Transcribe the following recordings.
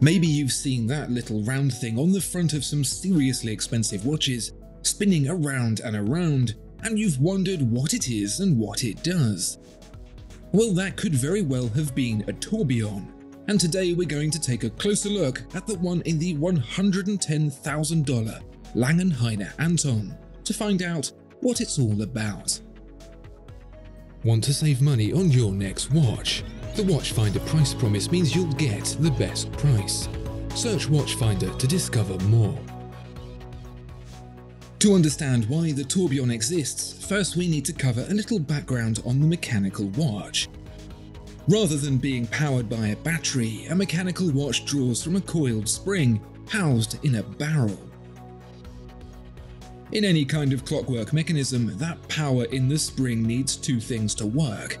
Maybe you've seen that little round thing on the front of some seriously expensive watches, spinning around and around, and you've wondered what it is and what it does. Well, that could very well have been a tourbillon, and today we're going to take a closer look at the one in the $110,000 Lange & Heyne Anton to find out what it's all about. Want to save money on your next watch? The Watchfinder price promise means you'll get the best price. Search Watchfinder to discover more. To understand why the tourbillon exists, first we need to cover a little background on the mechanical watch. Rather than being powered by a battery, a mechanical watch draws from a coiled spring housed in a barrel. In any kind of clockwork mechanism, that power in the spring needs two things to work.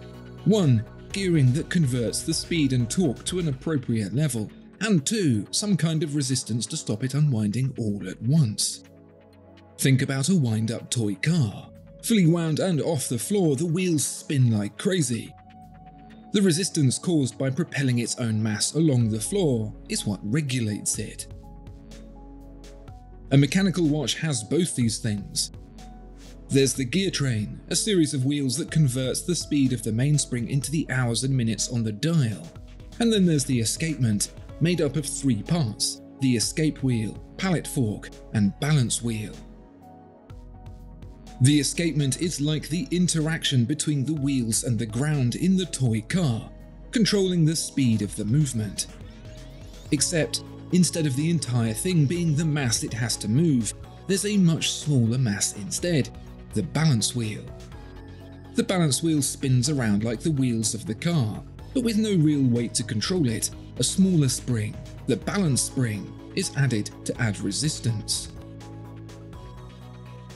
One, gearing that converts the speed and torque to an appropriate level, and two, some kind of resistance to stop it unwinding all at once. Think about a wind up toy car. Fully wound and off the floor, the wheels spin like crazy. The resistance caused by propelling its own mass along the floor is what regulates it. A mechanical watch has both these things, there's the gear train, a series of wheels that converts the speed of the mainspring into the hours and minutes on the dial. And then there's the escapement, made up of three parts, the escape wheel, pallet fork, and balance wheel. The escapement is like the interaction between the wheels and the ground in the toy car, controlling the speed of the movement. Except, instead of the entire thing being the mass it has to move, there's a much smaller mass instead, the balance wheel. The balance wheel spins around like the wheels of the car, but with no real weight to control it, a smaller spring, the balance spring, is added to add resistance.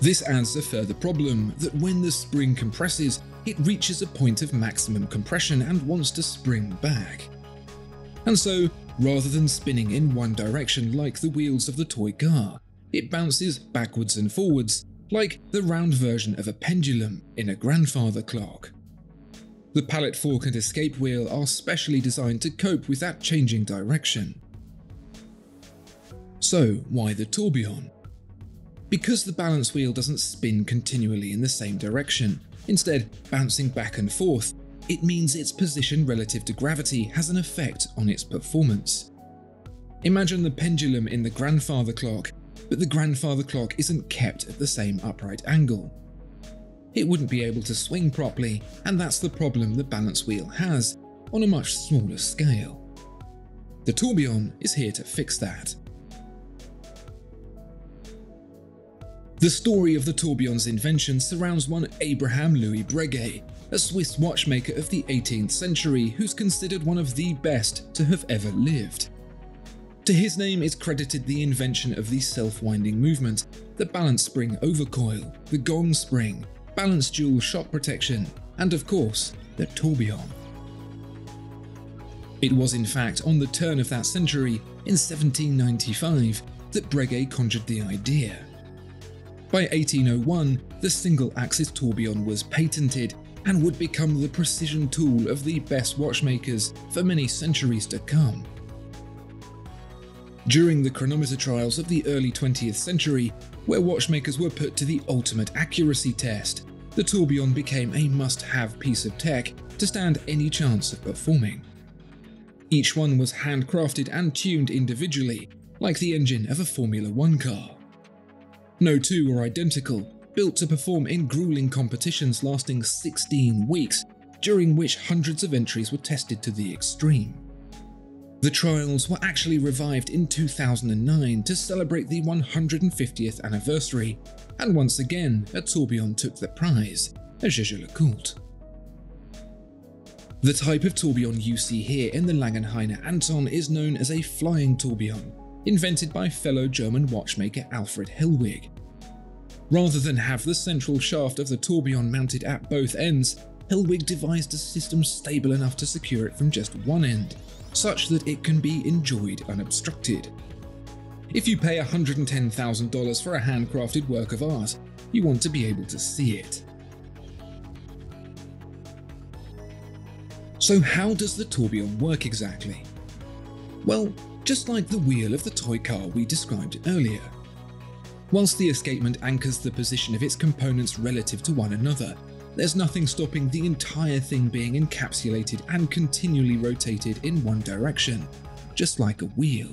This adds a further problem that when the spring compresses, it reaches a point of maximum compression and wants to spring back. And so, rather than spinning in one direction like the wheels of the toy car, it bounces backwards and forwards like the round version of a pendulum in a grandfather clock. The pallet fork and escape wheel are specially designed to cope with that changing direction. So, why the tourbillon? Because the balance wheel doesn't spin continually in the same direction, instead bouncing back and forth, it means its position relative to gravity has an effect on its performance. Imagine the pendulum in the grandfather clock but the grandfather clock isn't kept at the same upright angle. It wouldn't be able to swing properly, and that's the problem the balance wheel has, on a much smaller scale. The tourbillon is here to fix that. The story of the tourbillon's invention surrounds one Abraham Louis Breguet, a Swiss watchmaker of the 18th century who's considered one of the best to have ever lived. To his name is credited the invention of the self-winding movement, the balance spring overcoil, the gong spring, balance jewel shock protection, and of course, the tourbillon. It was in fact on the turn of that century, in 1795, that Breguet conjured the idea. By 1801, the single-axis tourbillon was patented and would become the precision tool of the best watchmakers for many centuries to come. During the chronometer trials of the early 20th century, where watchmakers were put to the ultimate accuracy test, the tourbillon became a must-have piece of tech to stand any chance of performing. Each one was handcrafted and tuned individually, like the engine of a Formula One car. No two were identical, built to perform in grueling competitions lasting 16 weeks, during which hundreds of entries were tested to the extreme. The trials were actually revived in 2009 to celebrate the 150th anniversary, and once again, a tourbillon took the prize, a Jaeger-LeCoultre. The type of tourbillon you see here in the Lange & Heyne Anton is known as a flying tourbillon, invented by fellow German watchmaker Alfred Helwig. Rather than have the central shaft of the tourbillon mounted at both ends, Hellwig devised a system stable enough to secure it from just one end, such that it can be enjoyed unobstructed. If you pay $110,000 for a handcrafted work of art, you want to be able to see it. So how does the tourbillon work exactly? Well, just like the wheel of the toy car we described earlier. Whilst the escapement anchors the position of its components relative to one another, there's nothing stopping the entire thing being encapsulated and continually rotated in one direction, just like a wheel.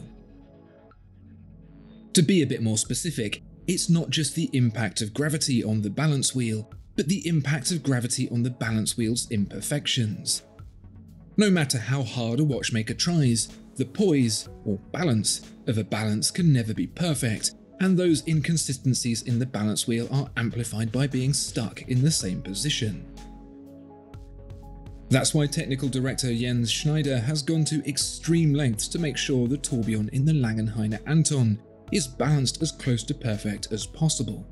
To be a bit more specific, it's not just the impact of gravity on the balance wheel, but the impact of gravity on the balance wheel's imperfections. No matter how hard a watchmaker tries, the poise, or balance, of a balance can never be perfect, and those inconsistencies in the balance wheel are amplified by being stuck in the same position. That's why technical director Jens Schneider has gone to extreme lengths to make sure the tourbillon in the Lange & Heyne Anton is balanced as close to perfect as possible.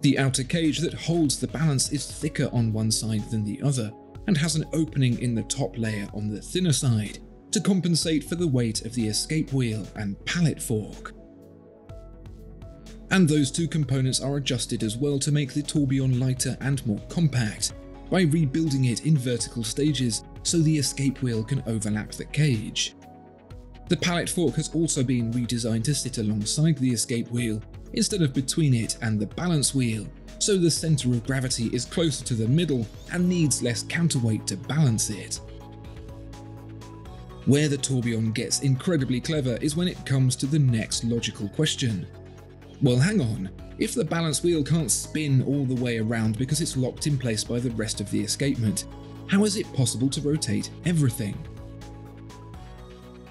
The outer cage that holds the balance is thicker on one side than the other, and has an opening in the top layer on the thinner side to compensate for the weight of the escape wheel and pallet fork. And those two components are adjusted as well to make the tourbillon lighter and more compact, by rebuilding it in vertical stages so the escape wheel can overlap the cage. The pallet fork has also been redesigned to sit alongside the escape wheel instead of between it and the balance wheel, so the centre of gravity is closer to the middle and needs less counterweight to balance it. Where the tourbillon gets incredibly clever is when it comes to the next logical question. Well hang on, if the balance wheel can't spin all the way around because it's locked in place by the rest of the escapement, how is it possible to rotate everything?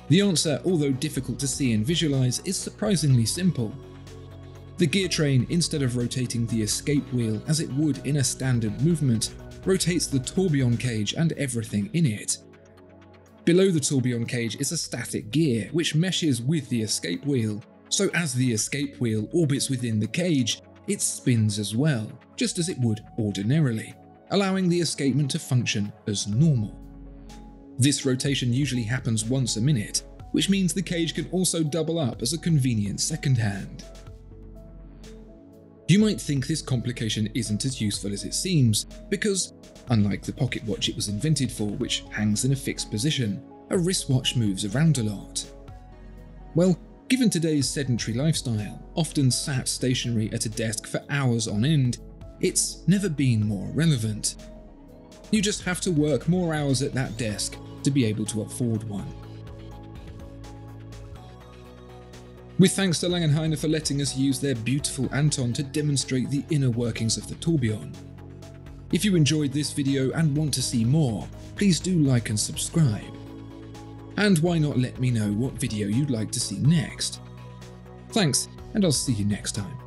The answer, although difficult to see and visualize, is surprisingly simple. The gear train, instead of rotating the escape wheel as it would in a standard movement, rotates the tourbillon cage and everything in it. Below the tourbillon cage is a static gear which meshes with the escape wheel, so as the escape wheel orbits within the cage, it spins as well, just as it would ordinarily, allowing the escapement to function as normal. This rotation usually happens once a minute, which means the cage can also double up as a convenient second hand. You might think this complication isn't as useful as it seems, because, unlike the pocket watch it was invented for, which hangs in a fixed position, a wristwatch moves around a lot. Well, given today's sedentary lifestyle, often sat stationary at a desk for hours on end, it's never been more relevant. You just have to work more hours at that desk to be able to afford one. With thanks to Lange & Heyne for letting us use their beautiful Anton to demonstrate the inner workings of the tourbillon. If you enjoyed this video and want to see more, please do like and subscribe. And why not let me know what video you'd like to see next. Thanks, and I'll see you next time.